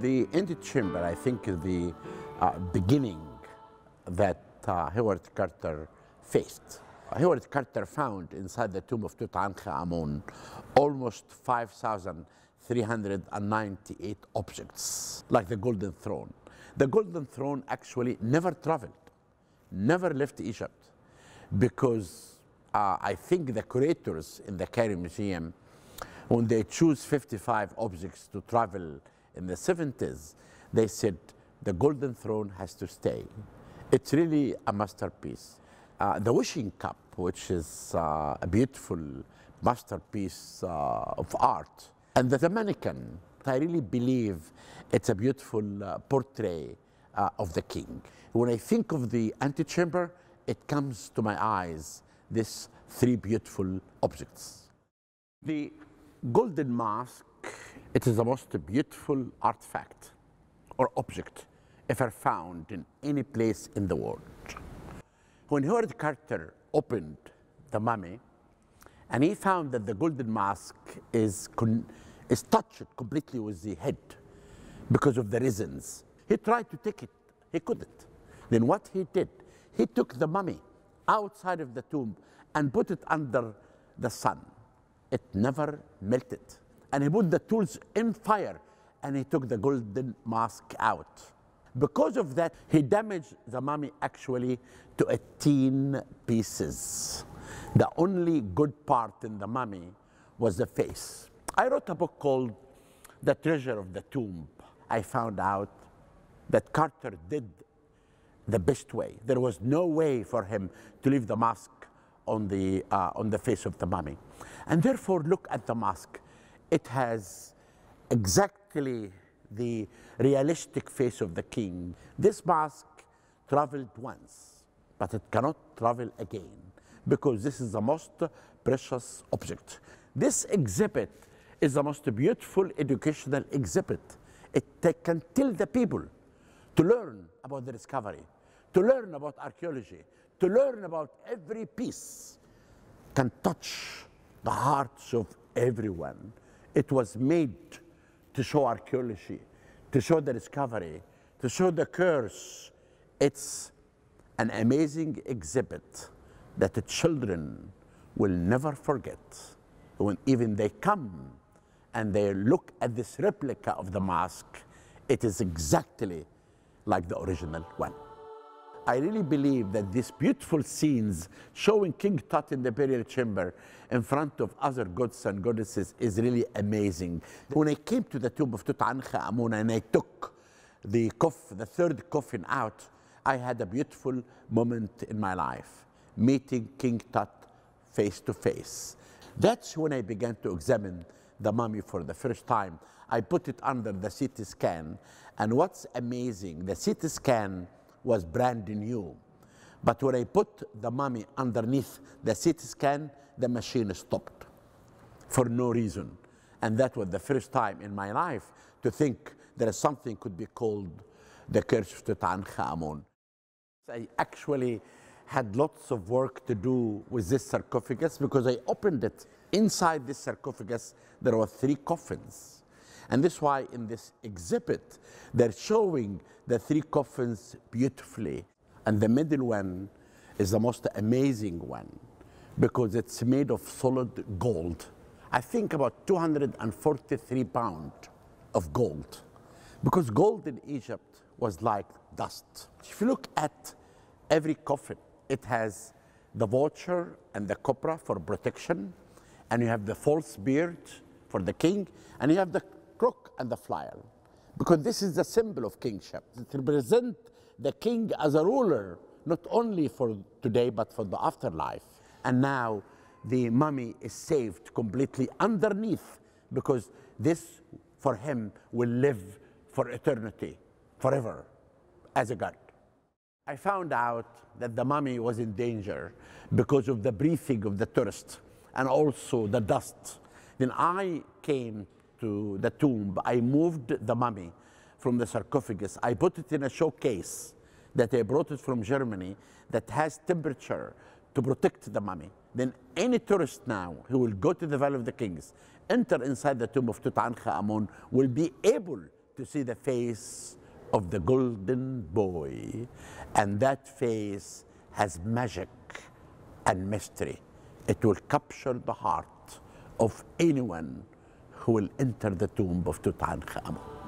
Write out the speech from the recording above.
The antechamber, I think, is the uh, beginning that uh, Howard Carter faced. Howard Carter found inside the tomb of Tutankhamun almost 5,398 objects, like the Golden Throne. The Golden Throne actually never traveled, never left Egypt, because uh, I think the curators in the Cairo Museum, when they choose 55 objects to travel in the 70s, they said the Golden Throne has to stay. It's really a masterpiece. Uh, the wishing cup, which is uh, a beautiful masterpiece uh, of art, and the mannequin, I really believe it's a beautiful uh, portrait uh, of the king. When I think of the antechamber, it comes to my eyes these three beautiful objects. The golden mask, it is the most beautiful artifact or object ever found in any place in the world. When Howard Carter opened the mummy, and he found that the golden mask is, is touched completely with the head because of the reasons. He tried to take it, he couldn't. Then what he did, he took the mummy outside of the tomb and put it under the sun. It never melted. And he put the tools in fire and he took the golden mask out. Because of that, he damaged the mummy actually to 18 pieces. The only good part in the mummy was the face. I wrote a book called The Treasure of the Tomb. I found out that Carter did the best way. There was no way for him to leave the mask on the, uh, on the face of the mummy. And therefore, look at the mask. It has exactly the realistic face of the king. This mask traveled once, but it cannot travel again because this is the most precious object. This exhibit is the most beautiful educational exhibit. It can tell the people to learn about the discovery, to learn about archaeology, to learn about every piece, can touch the hearts of everyone. It was made to show archaeology, to show the discovery, to show the curse. It's an amazing exhibit that the children will never forget when even they come and they look at this replica of the mask, it is exactly like the original one. I really believe that these beautiful scenes showing King Tut in the burial chamber in front of other gods and goddesses is really amazing. When I came to the tomb of Tutankhamun and I took the, the third coffin out, I had a beautiful moment in my life, meeting King Tut face to face. That's when I began to examine the mummy for the first time. I put it under the CT scan, and what's amazing, the CT scan was brand new. But when I put the mummy underneath the CT scan, the machine stopped for no reason. And that was the first time in my life to think there is something could be called the curse of Tutankhamun. I actually had lots of work to do with this sarcophagus because I opened it. Inside this sarcophagus, there were three coffins. And this is why in this exhibit, they're showing the three coffins beautifully. And the middle one is the most amazing one because it's made of solid gold. I think about 243 pounds of gold. Because gold in Egypt was like dust. If you look at every coffin, it has the vulture and the cobra for protection, and you have the false beard for the king, and you have the crook and the flail. Because this is the symbol of kingship. It represents the king as a ruler, not only for today, but for the afterlife. And now the mummy is saved completely underneath because this for him will live for eternity, forever, as a god. I found out that the mummy was in danger because of the breathing of the tourists and also the dust. Then I came to the tomb. I moved the mummy from the sarcophagus. I put it in a showcase that I brought it from Germany that has temperature to protect the mummy. Then any tourist now who will go to the Valley of the Kings, enter inside the tomb of Tutankhamun, will be able to see the face of the golden boy, and that face has magic and mystery. It will capture the heart of anyone who will enter the tomb of Tutankhamun.